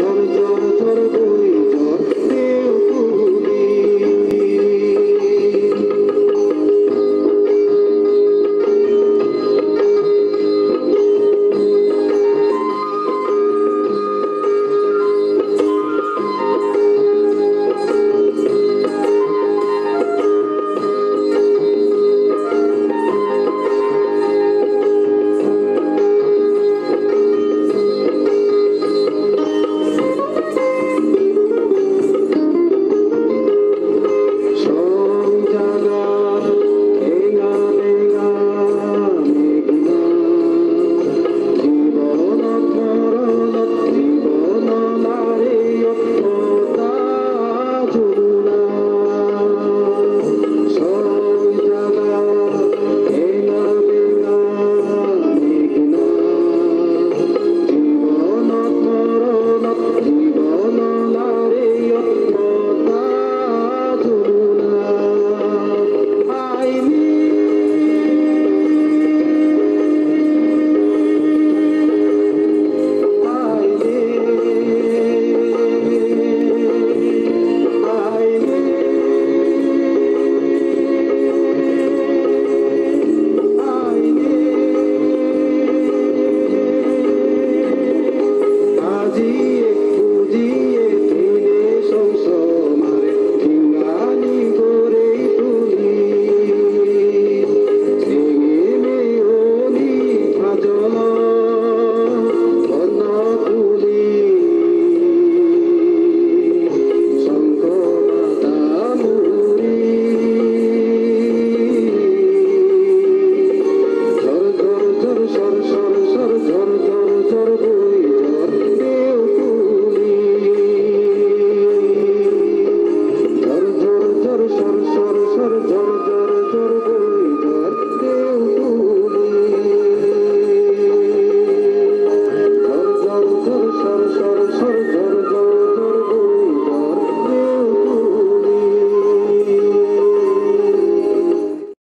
Glory, glory.